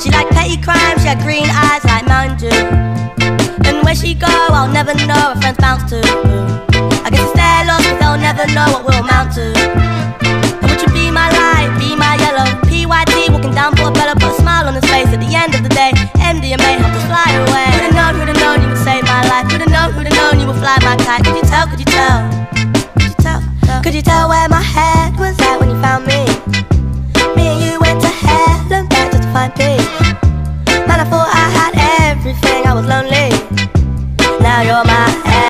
She like petty crime, she had green eyes like mine do. And where she go, I'll never know, her friends bounce to. I guess it's their loss, cause they'll never know what we'll amount to. And would you be my light, be my yellow? PYT, walking down for a better, put a smile on his face at the end of the day. MDMA, have to fly away. Who'd've known, who'd've known you would save my life? Who'd've known, who'd've known you would fly my kite? Could you tell, could you tell? Could you tell, could you tell where my head? day. But I thought I had everything, I was lonely. Now you're my